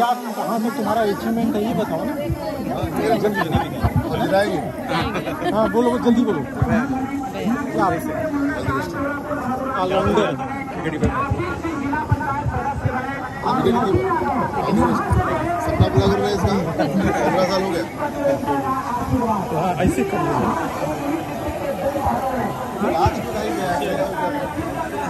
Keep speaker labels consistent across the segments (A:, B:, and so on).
A: क्या कहाँ में तुम्हारा अचीवमेंट है ये बताओ ना। जल्दी हाँ। बोलो जल्दी बोलो। क्या ऑलराउंडर
B: सपना पूरा कर रहे इसका पंद्रह साल हो गया।
A: हाँ ऐसे कर लो
B: आज तो नहीं गया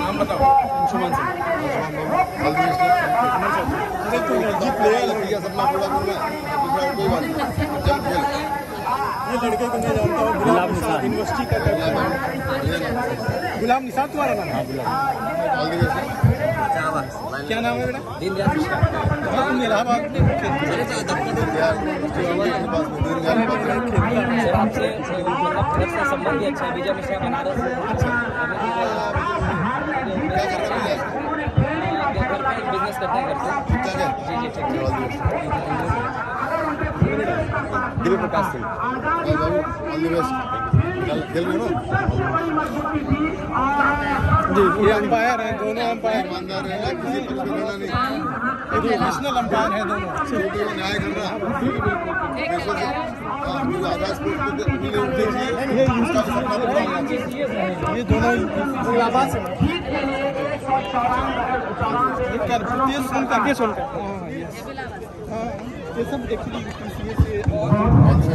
C: नाम बताओ।
A: Anshuman Singh
B: all the best ji player लगती सपना पूरा कर है। कोई बात नहीं।
A: ये लड़के को मैं जानता हूँ गुलाब निसार यूनिवर्सिटी का करता है। गुलाब निसार तुम्हारा नाम है। क्या नाम है बेटा? हाँ, तुम इलाहाबाद
D: प्रेस का संबंध अच्छा है विजय मिश्रा बनारस से बिज़नेस करते हैं से जी जी ठीक
B: दिलीप प्रकाश
A: जी। ये अंपायर हैं दोनों अंपायर
B: ईमानदार नहीं
A: नेशनल अंपायर हैं दोनों
B: न्याय से हाँ, जो आधार स्पोर्ट को दे- मिले
A: ये यूपी
B: उसका सपना पूरा होना चाहिए
A: दोनों से ये कर ये सुन का ये सुन का हाँ यस हाँ ये सब एक्चुअली यूपी से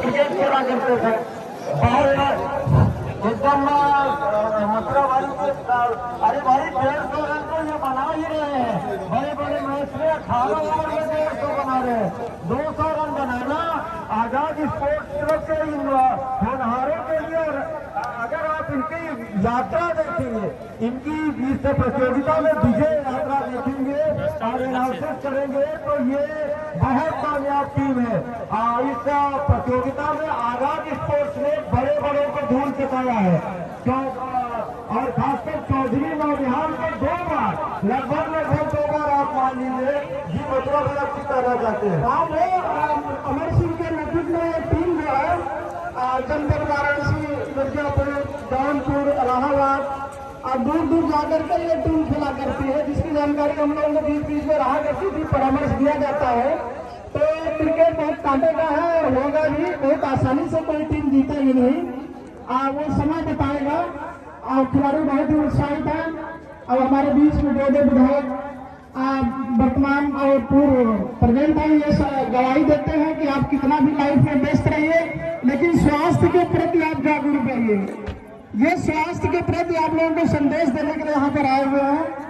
E: क्रिकेट खेला करते थे बहुत एकदम मतलब अरे भाई, डेढ़ सौ रन तो ये बना ही रहे हैं। बड़े बड़े मैच में अठारह ओवर में डेढ़ सौ बना रहे हैं। दो सौ रन बनाना आज़ाद स्पोर्ट्स क्लब के होनहारों के लिए और अगर आप इनकी यात्रा देखेंगे, इनकी इस प्रतियोगिता में विजय यात्रा देखेंगे और एनालिसिस करेंगे तो ये बहुत कामयाब टीम है। इस प्रतियोगिता में आज़ाद स्पोर्ट्स ने बड़े बड़ों को धूल चुकाया है क्यों आ, और खासकर नौबिहार को दो बार लगभग लगभग दो बार आप मान लीजिए जी मथुरा भी अच्छी चाहते हैं। वो अमर सिंह के नेतृत्व में टीम जो है। जनपद वाराणसी मिर्जापुर जौनपुर इलाहाबाद। और दूर दूर जाकर के ये टीम खेला करती है जिसकी जानकारी हम लोगों को बीच बीच में रहा करती थी परामर्श दिया जाता है। तो क्रिकेट बहुत कांटे का है और होगा भी बहुत आसानी से कोई टीम जीतेगी नहीं। आ, वो समय बताएगा। और खिलाड़ी बहुत ही उत्साहित है और हमारे बीच में दो दो विधायक वर्तमान और पूर्व प्रेजेंट है ये गवाही देते हैं कि आप कितना भी लाइफ में व्यस्त रहिए, लेकिन स्वास्थ्य के प्रति आप जागरूक रहिए। ये स्वास्थ्य के प्रति आप लोगों को संदेश देने के लिए यहाँ पर आए हुए हैं।